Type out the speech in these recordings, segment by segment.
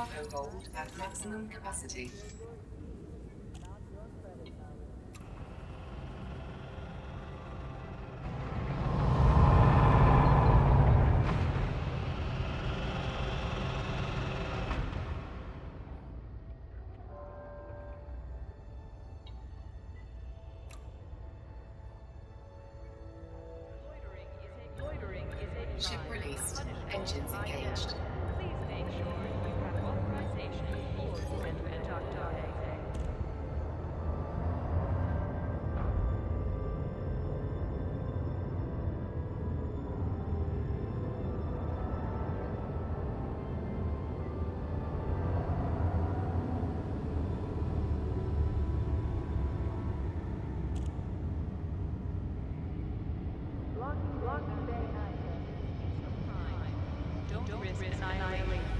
Cargo hold at maximum capacity. Ship released. Engines engaged. Please make sure risk annihilation.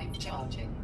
Drive charging.